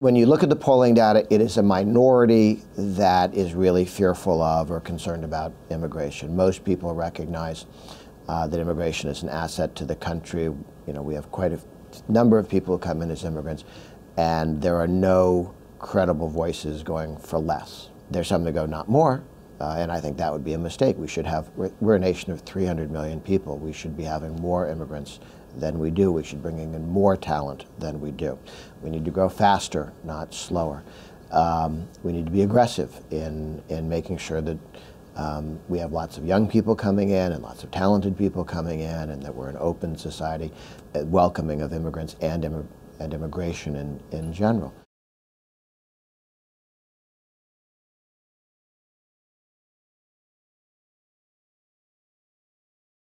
When you look at the polling data, it is a minority that is really fearful of or concerned about immigration. Most people recognize uh, that immigration is an asset to the country. You know, we have quite a number of people who come in as immigrants, and there are no credible voices going for less. There's some that go not more, uh, and I think that would be a mistake. We should have, we're, we're, a nation of 300 million people. We should be having more immigrants than we do. We should bring in more talent than we do. We need to grow faster, not slower. Um, we need to be aggressive in, in making sure that um, we have lots of young people coming in and lots of talented people coming in and that we're an open society, uh, welcoming of immigrants and, Im and immigration in, in general.